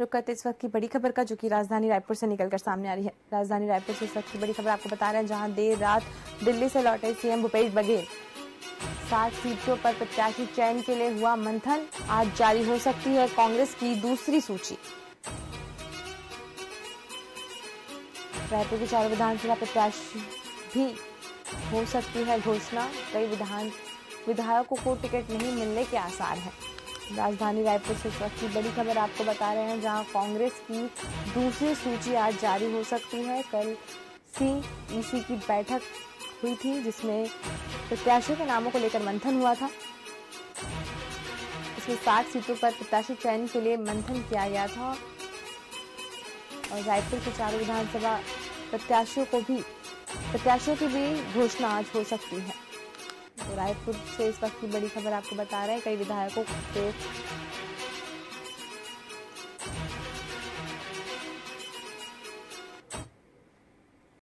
रुक करते इस वक्त की बड़ी खबर का, जो कि राजधानी रायपुर से निकलकर सामने आ रही है। राजधानी रायपुर से इस वक्त की बड़ी खबर आपको बता रहे हैं, जहाँ देर रात दिल्ली से लौटे सीएम भूपेश बघेल। सात सीटों पर प्रत्याशी चयन के लिए हुआ मंथन आज जारी हो सकती है कांग्रेस की दूसरी सूची। रायपुर के चारों विधानसभा प्रत्याशी भी हो सकती है घोषणा। कई विधान विधायकों को टिकट नहीं मिलने के आसार हैं। राजधानी रायपुर से इस वक्त की बड़ी खबर आपको बता रहे हैं, जहाँ कांग्रेस की दूसरी सूची आज जारी हो सकती है। कल सी सीईसी की बैठक हुई थी, जिसमें प्रत्याशियों के नामों को लेकर मंथन हुआ था। इसमें सात सीटों पर प्रत्याशी चयन के लिए मंथन किया गया था। और रायपुर के चारों विधानसभा प्रत्याशियों को भी, प्रत्याशियों की भी घोषणा आज हो सकती है। रायपुर से इस वक्त की बड़ी खबर आपको बता रहे हैं। कई विधायकों को